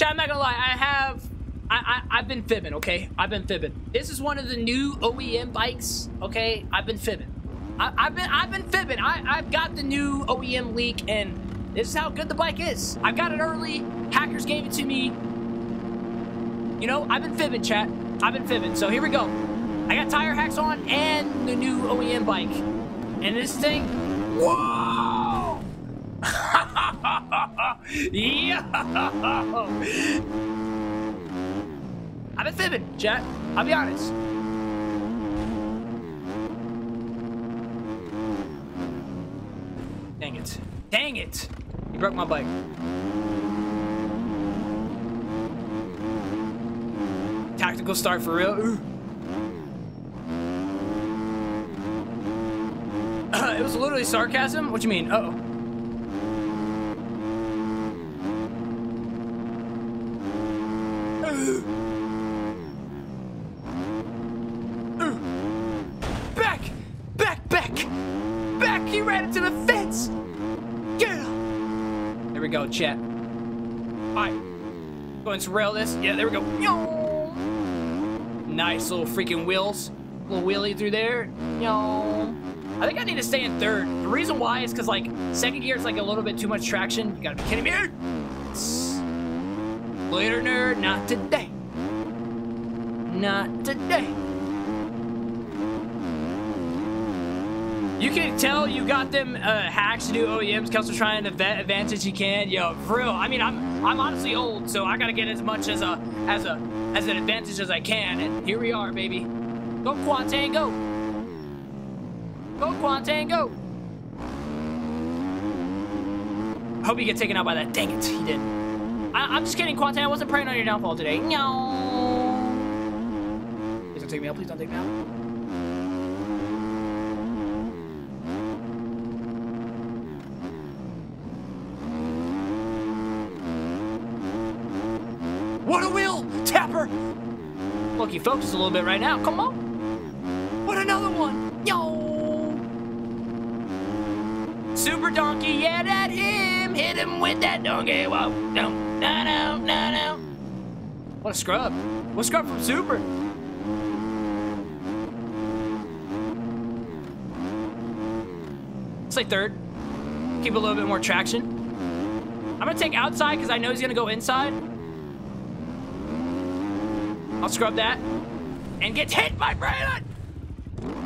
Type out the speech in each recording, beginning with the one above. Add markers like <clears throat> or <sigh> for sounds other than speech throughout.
Chad, I'm not gonna lie, I have I, I, have been fibbing, okay? I've been fibbing. This is one of the new OEM bikes, okay? I've been fibbing. I, have been I've been fibbing. I, I've got the new OEM leak, and this is how good the bike is. I got it early. Hackers gave it to me. You know, I've been fibbing, chat. I've been fibbing. So here we go. I got tire hacks on and the new OEM bike. And this thing, whoa! <laughs> I've been fibbing, chat. I'll be honest. Dang it. Dang it! You broke my bike. Tactical start for real. Ooh. <clears throat> it was literally sarcasm? What you mean? Uh oh chat. Alright. Going to rail this. Yeah, there we go. Yo! Nice little freaking wheels. Little wheelie through there. Yo! I think I need to stay in third. The reason why is because, like, second gear is, like, a little bit too much traction. You gotta be kidding me. Later, nerd. Not today. Not today. You can tell you got them uh, hacks to do OEMs they're trying to vet advantage you can. Yo, for real. I mean, I'm I'm honestly old, so I gotta get as much as a as a as an advantage as I can. And here we are, baby. Go Quantan, go. Go Quantan, go. Hope you get taken out by that. Dang it, he did. I, am just kidding, Quantan. I wasn't praying on your downfall today. No. Please don't take me out. Please don't take me out. Look, you focus a little bit right now. Come on. What another one? Yo. Super donkey, yeah, that him. Hit him with that donkey. Whoa, no, no, no, no, no. What a scrub. What a scrub from Super. Say third. Keep a little bit more traction. I'm gonna take outside because I know he's gonna go inside. I'll scrub that. And gets hit by Braylon!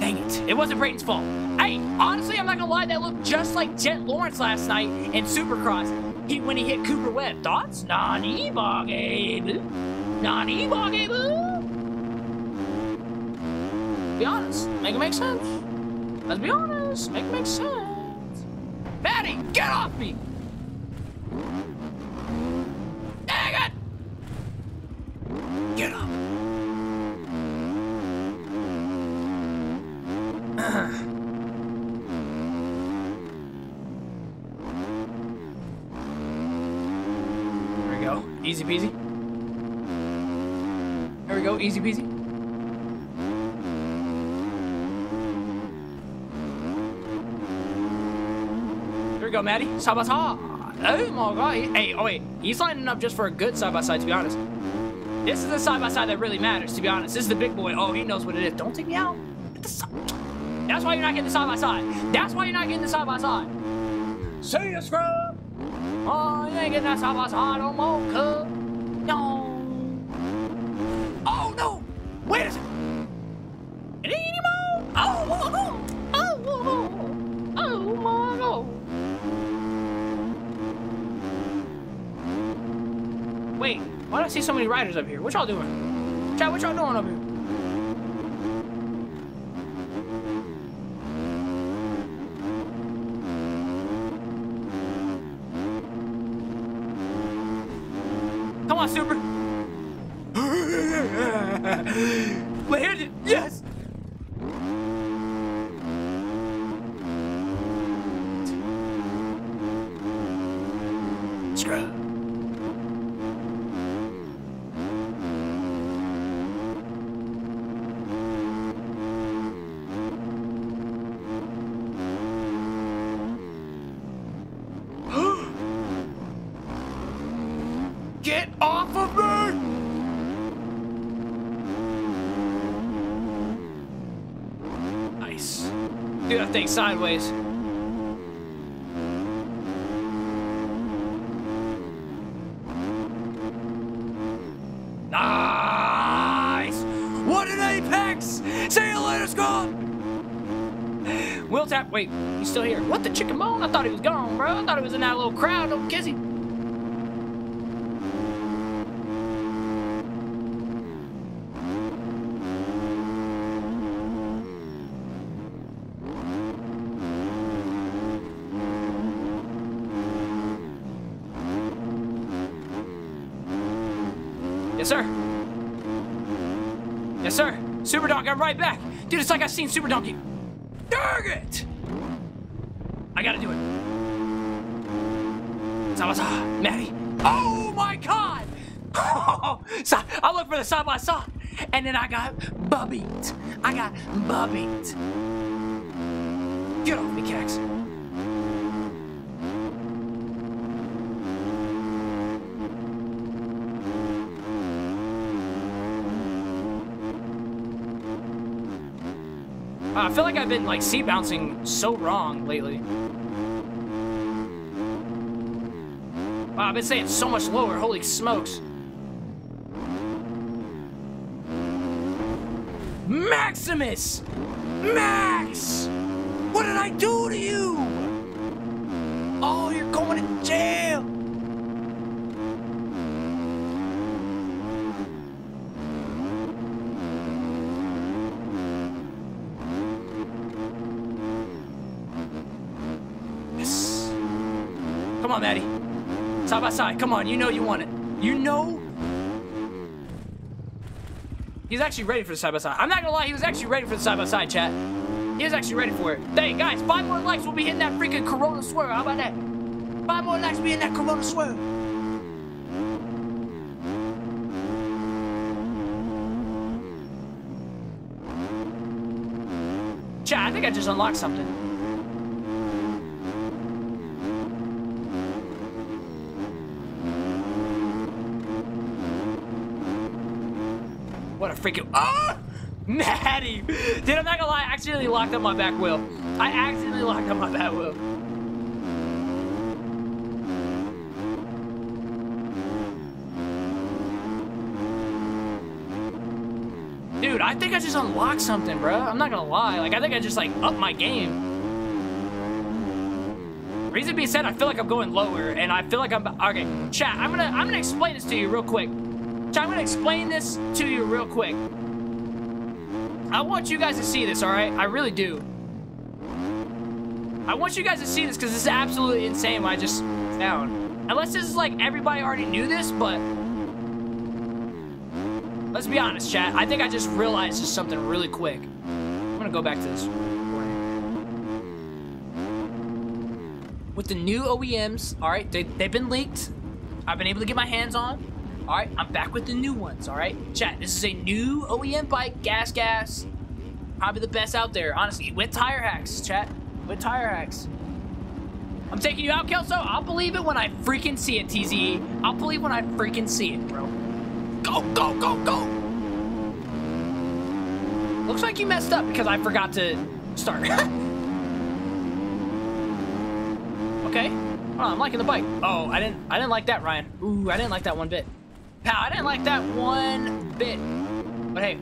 Dang it. It wasn't Brayton's fault. Hey, honestly, I'm not gonna lie, that looked just like Jett Lawrence last night in Supercross. He when he hit Cooper Webb. Thoughts? Nani boggy Nani boggy Be honest. Make it make sense. Let's be honest. Make it make sense. Maddie, get off me! Dang it! Get up. there we go. Easy peasy. There we go. Easy peasy. There we go, Maddie. Sabata. Oh my god. Hey, oh wait. He's lining up just for a good side by side, to be honest. This is the side by side that really matters, to be honest. This is the big boy. Oh, he knows what it is. Don't take me out. That's why you're not getting the side by side. That's why you're not getting the side by side. See ya, scrub. Oh, you ain't getting that side by side no more, cuz. No. Oh, no. Wait a second. I see so many riders up here? What y'all doing? Chat, what y'all doing up here? Come on, Super. <laughs> Landed. Yes. Scrub. Get off of me! Nice. Do that thing sideways. Nice! What an apex! See you later, Scott! Will tap. Wait, he's still here. What the chicken bone? I thought he was gone, bro. I thought he was in that little crowd. Don't kiss him. Yes, sir. Yes, sir. Super Donkey, I'm right back. Dude, it's like I've seen Super Donkey. Dang it! I gotta do it. Salazar, Maddie. Oh my god! <laughs> so I look for the side by side, and then I got bubbied. I got bubbied. Get off me, Cax. Uh, I feel like I've been like seat bouncing so wrong lately. Wow, I've been saying so much lower. Holy smokes. Maximus! Max! What did I do to you? On, Maddie. Side by side. Come on, you know you want it. You know. He's actually ready for the side by side. I'm not gonna lie, he was actually ready for the side by side, chat. He was actually ready for it. Hey, guys, five more likes, we'll be hitting that freaking Corona swirl. How about that? Five more likes, we hitting that Corona swirl. Chat, I think I just unlocked something. Freaking ah! Maddie! Dude, I'm not gonna lie, I accidentally locked up my back wheel. I accidentally locked up my back wheel. Dude, I think I just unlocked something, bro. I'm not gonna lie. Like, I think I just, like, upped my game. Reason being said, I feel like I'm going lower, and I feel like I'm... Okay, chat, I'm gonna, I'm gonna explain this to you real quick. Chat, I'm gonna explain this to you real quick. I want you guys to see this, all right? I really do. I want you guys to see this because this is absolutely insane I just found. Unless this is like everybody already knew this, but let's be honest, chat. I think I just realized just something really quick. I'm gonna go back to this. With the new OEMs, all right, they, they've been leaked. I've been able to get my hands on. All right, I'm back with the new ones, all right? Chat, this is a new OEM bike, gas gas. Probably the best out there, honestly. With tire hacks, chat. With tire hacks. I'm taking you out, Kelso. I'll believe it when I freaking see it, TZE. I'll believe when I freaking see it, bro. Go, go, go, go! Looks like you messed up because I forgot to start. <laughs> okay. Oh, I'm liking the bike. Oh, I didn't I didn't like that, Ryan. Ooh, I didn't like that one bit. Pal, I didn't like that one bit. But hey,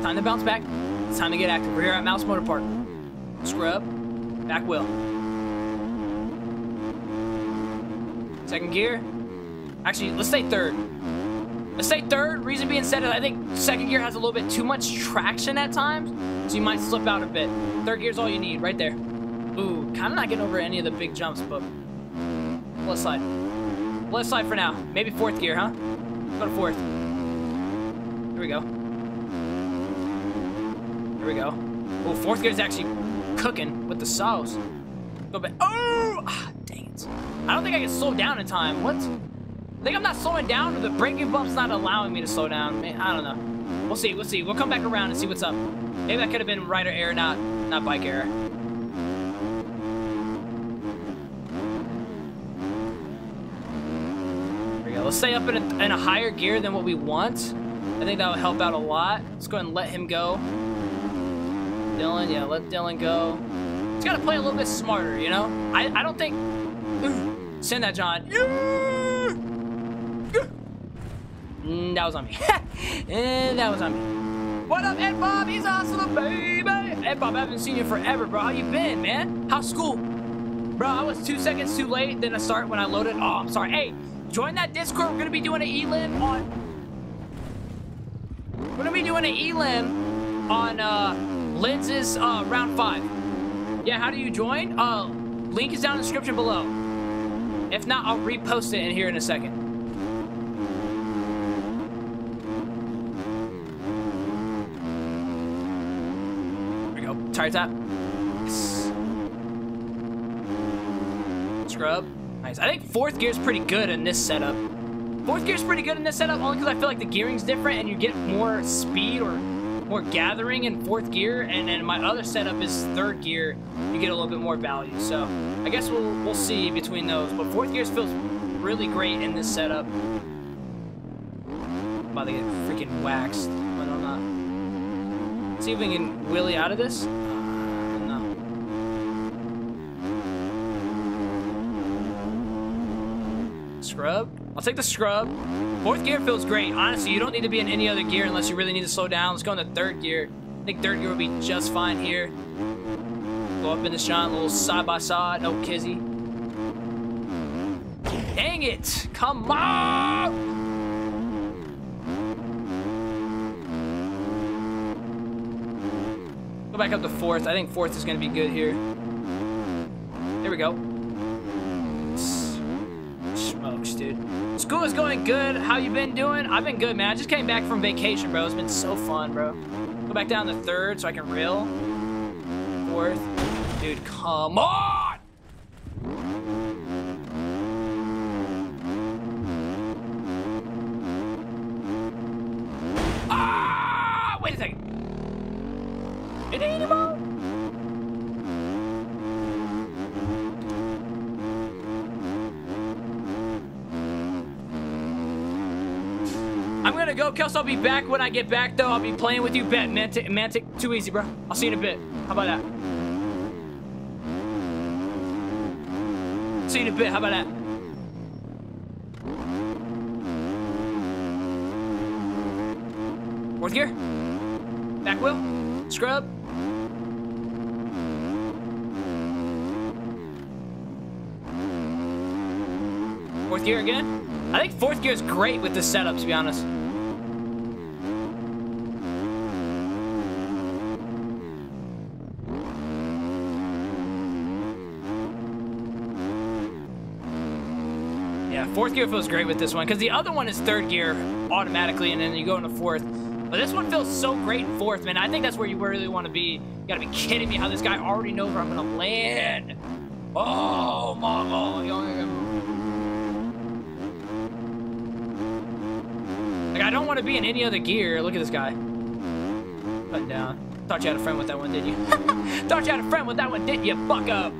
time to bounce back. It's time to get active. We're here at Mouse Motor Park. Scrub, back wheel. Second gear. Actually, let's say third. Let's say third. Reason being said is I think second gear has a little bit too much traction at times, so you might slip out a bit. Third gear's all you need, right there. Ooh, kind of not getting over any of the big jumps, but let's slide. Let's slide for now. Maybe fourth gear, huh? Go to fourth. Here we go. Here we go. Oh, fourth gear is actually cooking with the sauce. Go back. Oh! Ah, dang it. I don't think I can slow down in time. What? I think I'm not slowing down or the braking bump's not allowing me to slow down. Man, I don't know. We'll see. We'll see. We'll come back around and see what's up. Maybe that could have been rider error, not, not bike error. Here we go. Let's Let's stay up in a, in a higher gear than what we want. I think that would help out a lot. Let's go ahead and let him go. Dylan, yeah, let Dylan go. He's got to play a little bit smarter, you know? I, I don't think... <clears throat> Send that, John. Mm, that was on me. and <laughs> that was on me. What up, Ed Bob? He's awesome, baby. Ed Bob, I haven't seen you forever, bro. How you been, man? How's school? Bro, I was two seconds too late. Then I start when I loaded. Oh, I'm sorry. Hey, join that Discord. We're gonna be doing an elim on. We're gonna be doing an elim on uh, lenses uh, round five. Yeah, how do you join? Uh, link is down in the description below. If not, I'll repost it in here in a second. There we go. Tire tap. Scrub. Nice. I think fourth gear is pretty good in this setup. Fourth gear is pretty good in this setup only because I feel like the gearing's different and you get more speed or more gathering in fourth gear. And then my other setup is third gear. You get a little bit more value. So I guess we'll we'll see between those. But fourth gear feels really great in this setup. I'm about to get freaking waxed. But I'm not. See if we can wheelie out of this. Scrub. I'll take the scrub. Fourth gear feels great. Honestly, you don't need to be in any other gear unless you really need to slow down. Let's go into third gear. I think third gear will be just fine here. Go up in the a little side by side. No kizzy. Dang it! Come on! Go back up to fourth. I think fourth is going to be good here. There we go. Dude. School is going good. How you been doing? I've been good, man. I just came back from vacation, bro. It's been so fun, bro. Go back down to third so I can reel. Fourth. Dude, come on! I'm gonna go, Kels. I'll be back when I get back, though. I'll be playing with you. Bet, Mantic, Mantic, too easy, bro. I'll see you in a bit. How about that? See you in a bit. How about that? Fourth gear. Back wheel. Scrub. Fourth gear again. I think fourth gear is great with this setup, to be honest. Yeah, fourth gear feels great with this one, because the other one is third gear automatically, and then you go into fourth. But this one feels so great in fourth, man. I think that's where you really want to be. You gotta be kidding me how this guy already knows where I'm gonna land. Oh, my Like, I don't want to be in any other gear. Look at this guy. Button down. Thought you had a friend with that one, did you? <laughs> Thought you had a friend with that one, didn't you, Fuck up.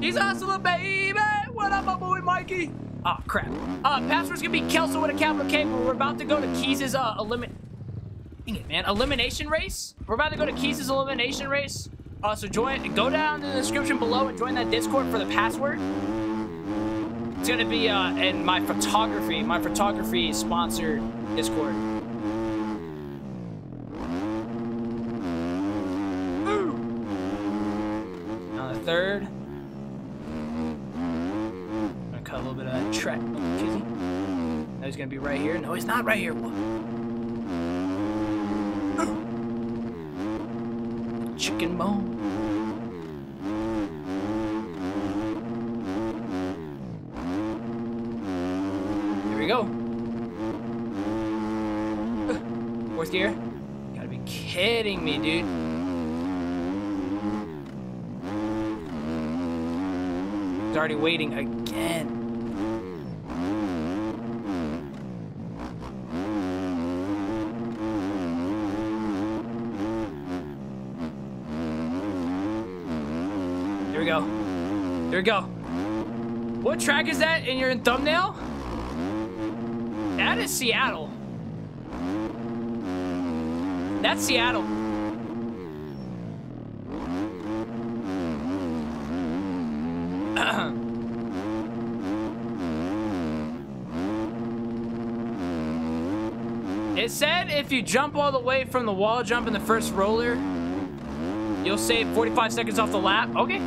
He's awesome, baby! What up, my boy Mikey? Oh, crap. Uh, password's gonna be Kelso with a capital K, but we're about to go to Keys' uh, elimin... Dang it, man. Elimination race? We're about to go to Keys' elimination race. Uh, so join, go down in the description below and join that Discord for the password. It's gonna be uh, in my photography, my photography sponsored Discord. Now the third. I'm gonna cut a little bit of track. Kizzy. Now he's gonna be right here. No, he's not right here. Chicken bone. Me, dude. He's already waiting again. Here we go. Here we go. What track is that in your thumbnail? That is Seattle. That's Seattle. It said if you jump all the way from the wall jump in the first roller, you'll save 45 seconds off the lap. Okay.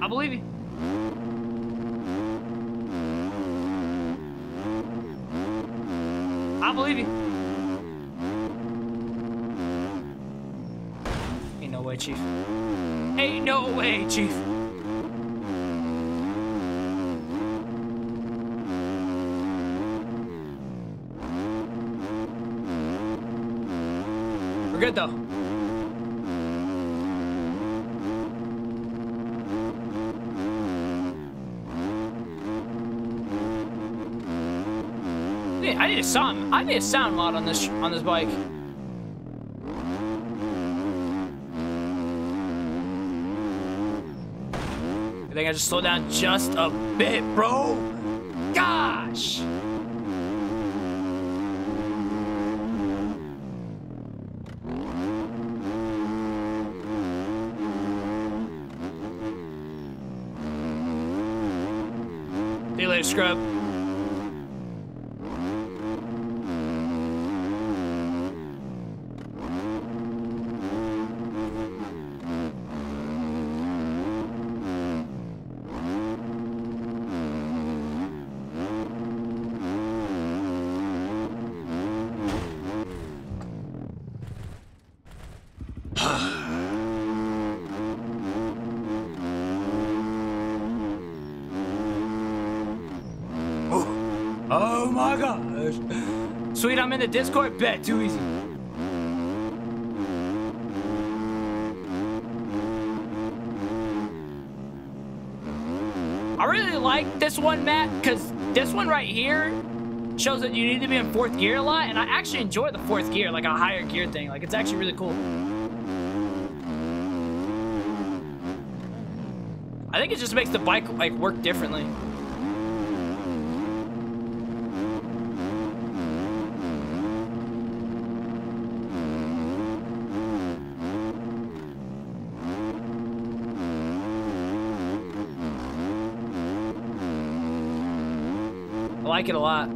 I believe you. I believe you. Ain't no way, Chief. Ain't no way, Chief. We're good though. I need a sound. I need a sound mod on this on this bike. I think I just slowed down just a bit, bro. Gosh. You later, scrub. Oh my gosh. Sweet, I'm in the Discord. Bet, too easy. I really like this one, Matt, because this one right here shows that you need to be in fourth gear a lot, and I actually enjoy the fourth gear, like a higher gear thing. Like, it's actually really cool. I think it just makes the bike, like, work differently. Like it a lot.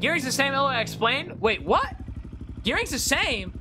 Gearing's the same, oh, I explained? Wait, what? Gearing's the same?